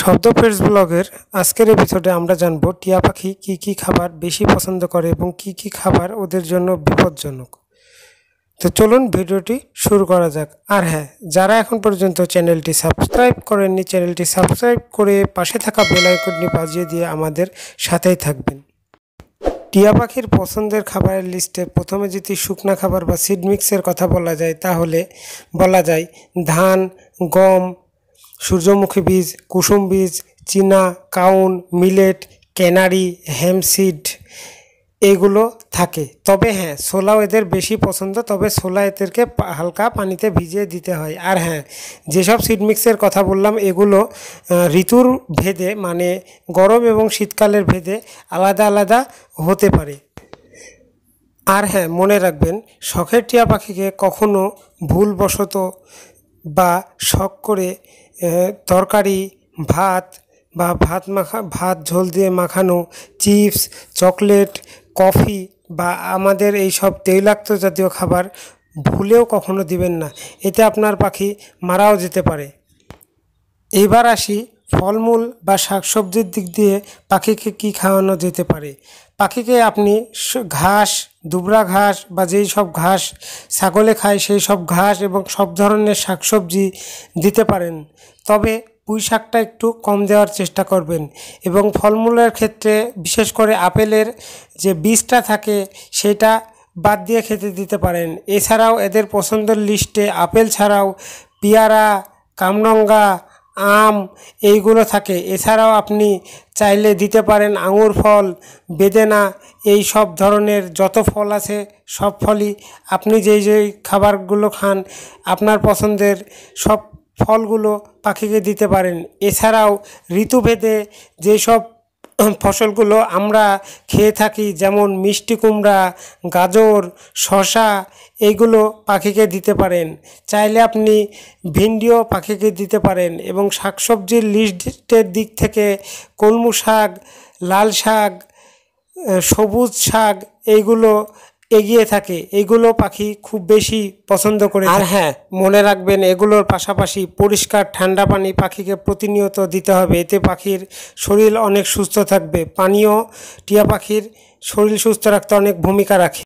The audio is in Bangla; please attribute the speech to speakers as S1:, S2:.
S1: শব্দ ফ্রেন্ডস ব্লগের আজকের এপিসোডে আমরা জানব টিয়া পাখি কী কী খাবার বেশি পছন্দ করে এবং কী কী খাবার ওদের জন্য বিপজ্জনক। তো চলুন ভিডিওটি শুরু করা যাক। আর হ্যাঁ যারা এখন পর্যন্ত চ্যানেলটি সাবস্ক্রাইব করেননি, চ্যানেলটি সাবস্ক্রাইব করে পাশে থাকা বেল আইকনটি বাজিয়ে দিয়ে আমাদের সাথেই থাকবেন। টিয়া পাখির পছন্দের খাবারের লিস্টে প্রথমে যদি শুকনা খাবার বা সিড মিক্সের কথা বলা যায়, তাহলে বলা যায় ধান, গম সূর্যমুখী বীজ, কুসুম বীজ, চীনা, কাউন, মিলেট, ক্যানারি হ্যামসিড এগুলো থাকে। তবে হ্যাঁ ছোলাও এদের বেশি পছন্দ, তবে ছোলা এদেরকে হালকা পানিতে ভিজিয়ে দিতে হয়। আর হ্যাঁ যেসব সিড মিক্সের কথা বললাম, এগুলো ঋতুর ভেদে মানে গরম এবং শীতকালের ভেদে আলাদা আলাদা হতে পারে। আর হ্যাঁ মনে রাখবেন, শখের টিয়া পাখিকে কখনো ভুলবশত বা শখ করে তরকারি, ভাত বা ভাত মাখা, ভাত ঝোল দিয়ে মাখানো চিপস, চকলেট, কফি বা আমাদের এই সব তৈলাক্ত জাতীয় খাবার ভুলেও কখনো দিবেন না। এতে আপনার পাখি মারাও যেতে পারে। এবার আসি ফলমূল বা শাকসবজির দিক দিয়ে পাখিকে কি খাওয়ানো যেতে পারে? পাখিকে আপনি ঘাস দুবরা ঘাস বা যেই সব ঘাস ছাগলে খায় সেই সব ঘাস এবং সব ধরনের শাকসবজি দিতে পারেন। তবে পুঁই শাকটা একটু কম দেওয়ার চেষ্টা করবেন এবং ফলমূলের ক্ষেত্রে বিশেষ করে আপেলের যে বীজটা থাকে সেটা বাদ দিয়ে খেতে দিতে পারেন। এছাড়াও এদের পছন্দের লিস্টে আপেল ছাড়াও পেয়ারা, কামরঙ্গা আম এইগুলো থাকে। এছাড়াও আপনি চাইলে দিতে পারেন আঙুর ফল, বেদেনা, এই সব ধরনের যত ফল আছে সব ফলই আপনি যেই যেই খাবারগুলো খান, আপনার পছন্দের সব ফলগুলো পাখিকে দিতে পারেন। এছাড়াও ঋতুভেদে যেসব ফসলগুলো আমরা খেয়ে থাকি, যেমন মিষ্টি কুমড়া, গাজর শশা এইগুলো পাখিকে দিতে পারেন। চাইলে আপনি ভিন্ডিও পাখিকে দিতে পারেন এবং শাকসবজির লিস্টের দিক থেকে কলমু শাক, লাল শাক সবুজ শাক, এইগুলো এগিয়ে থাকে। এগুলো পাখি খুব বেশি পছন্দ করে আর হ্যাঁ। মনে রাখবেন এগুলোর পাশাপাশি পরিষ্কার ঠান্ডা পানি পাখিকে প্রতিনিয়ত দিতে হবে। এতে পাখির শরীর অনেক সুস্থ থাকবে। পানীয় টিয়া পাখির শরীর সুস্থ রাখতে অনেক ভূমিকা রাখে।